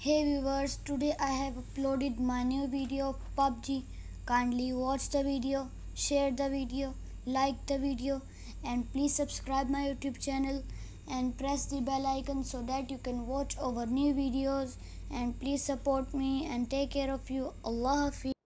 Hey viewers, today I have uploaded my new video of PUBG. Kindly watch the video, share the video, like the video and please subscribe my YouTube channel and press the bell icon so that you can watch our new videos and please support me and take care of you. Allah Hafiz.